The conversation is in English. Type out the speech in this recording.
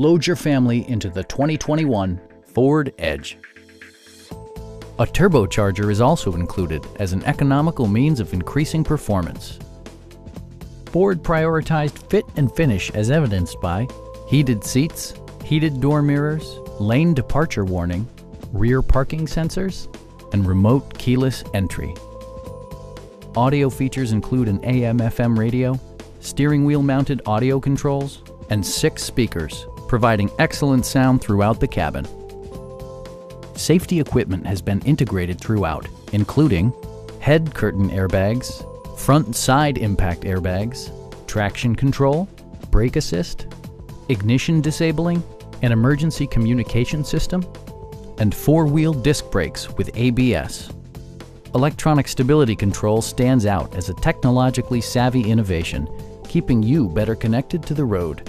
Load your family into the 2021 Ford Edge. A turbocharger is also included as an economical means of increasing performance. Ford prioritized fit and finish as evidenced by heated seats, heated door mirrors, lane departure warning, rear parking sensors, and remote keyless entry. Audio features include an AM-FM radio, steering wheel mounted audio controls, and six speakers, providing excellent sound throughout the cabin. Safety equipment has been integrated throughout, including head curtain airbags, front side impact airbags, traction control, brake assist, ignition disabling, an emergency communication system, and four-wheel disc brakes with ABS. Electronic stability control stands out as a technologically savvy innovation, keeping you better connected to the road.